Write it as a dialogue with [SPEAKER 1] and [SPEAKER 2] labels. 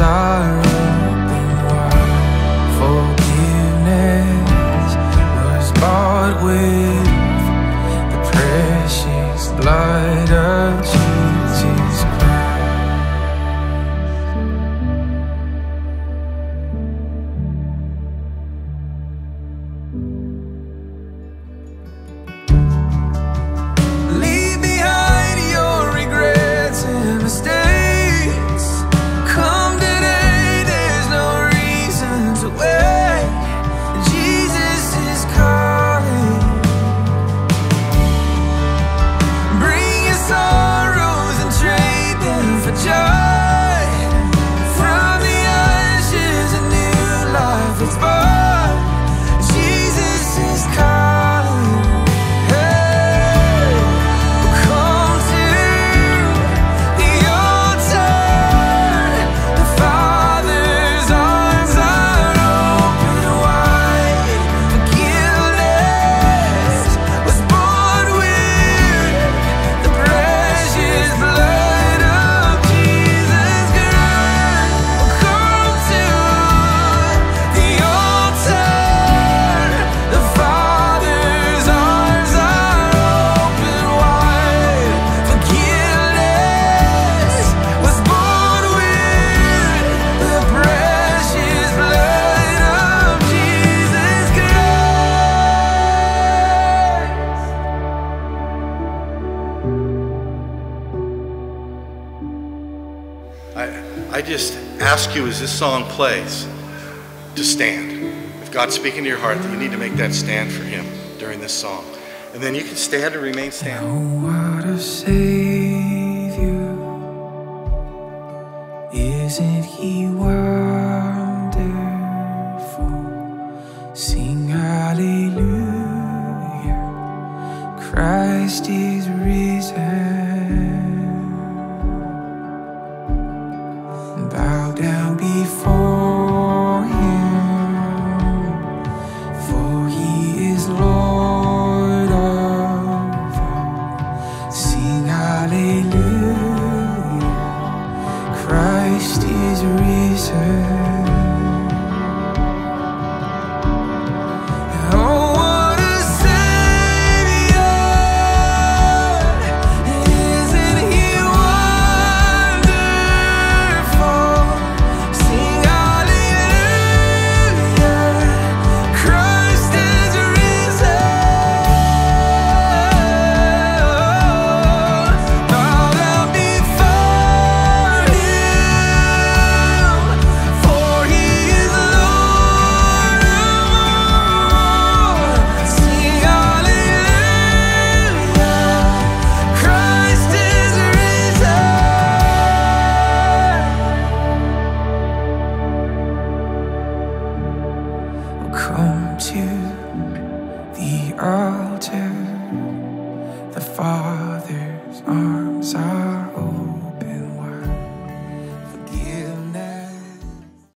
[SPEAKER 1] Arms are open wide. Forgiveness was bought with the precious blood of Jesus
[SPEAKER 2] I, just ask you as this song plays to stand. If God's speaking to your heart, then you need to make that stand for Him during this song. And then you can stand and remain standing.
[SPEAKER 1] Oh, what a Savior! Isn't He wonderful? Sing Hallelujah! Christ is risen. come to the altar, the Father's arms are.